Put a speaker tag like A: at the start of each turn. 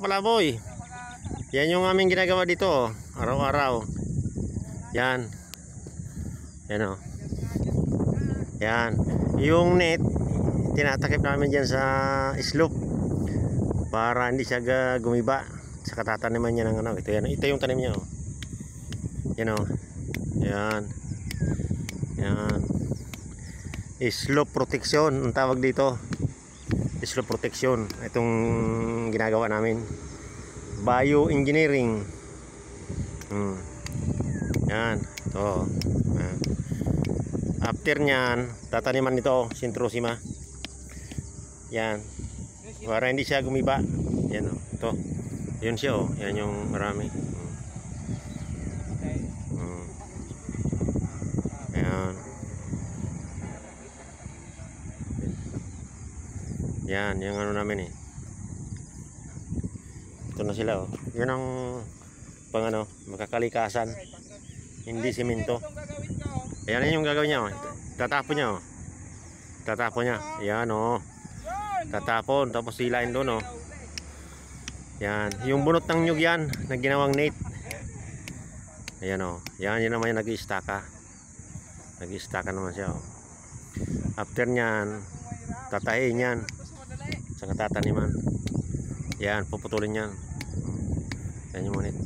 A: kapalaboy. Yan yung aming ginagawa dito. oh. Araw-araw. Yan. Yan o. Yan. Yung net, tinatakip namin dyan sa slope. Para hindi siya gumiba. Sa katataniman niya ng ano. Ito yan. Ito yung tanim niya. Oh. Yan o. Yan. Yan. Slope protection ang tawag dito. Slope protection. Itong ginagawa namin. Bioengineering. Hmm. Yan. Ito. After nyan, tataniman nito, sintrosima. Yan. Para hindi siya gumiba. Yan o. Ito. Yun siya o. Yan yung marami. Hmm. Hmm. Yan. Yan, yung ano namin eh. Ito na sila oh. Yun ang pang ano, makakalikasan. Hindi simento. Ayan yun yung gagawin niya oh. Tatapon niya oh. Tatapon niya. Yan oh. Tatapon tapos silain doon oh. Yan, yung bunot ng nyug yan na ginawang net. Ayan oh. Yan yun naman yung nag-istaka. Nag-istaka naman siya oh. After nyan, tatahin yan sa katataniman. Yan, puputulin yan. Yan yung manit.